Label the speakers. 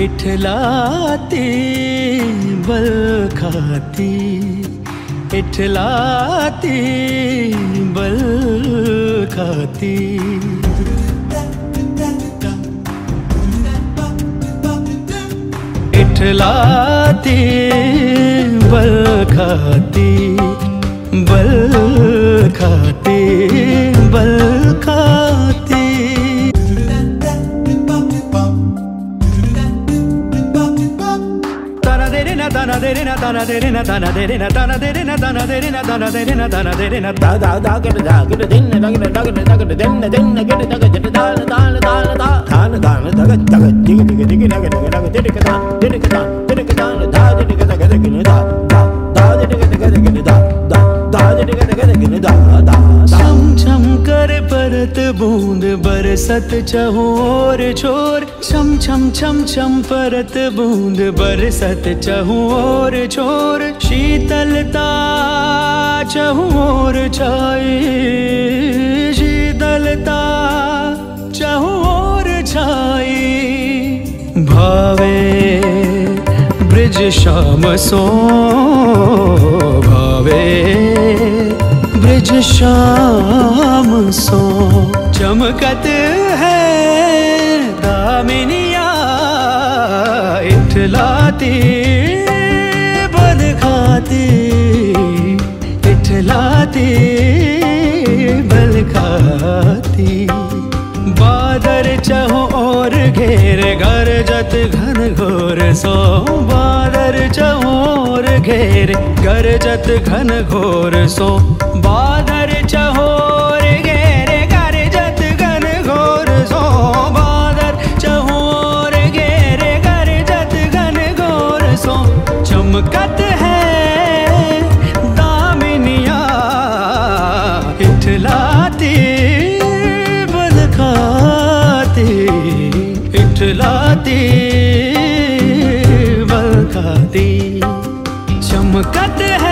Speaker 1: इठलाती बल खाती। इठलाती बल खाती। इठलाती बल खाती derena dana derena dana derena dana derena dana derena dana derena dana derena da da da ga
Speaker 2: da ga da denna da ga da ga da ga da denna denna ga da ga da da da da da da da dana dana da ga da ga dig dig dig da ga da ga da ga dig da dig da dig da da dig da ga da ga da da da dig da ga da ga da da da dig da da dig da ga da
Speaker 1: ga da da परत बूंद बरसत चहोर छोर। छम छम छम छम परत बूंद बरसत चहोर छोर। शीतलता चहोर छाए। शीतलता चहोर छाए। भावे ब्रज श्याम सो। भावे ब्रिज श्याम सो। चमकत है दामिनिया, इठलाती बद खाती इठलाती बल खाती बादर चहो और घेर घर जत घन घोर सो घेर गरजत घन घोर सो। बादर चहोर घेर घर जत घन घोर सो। चहोर घेर घन घोर सो। चमकत है चमकत है।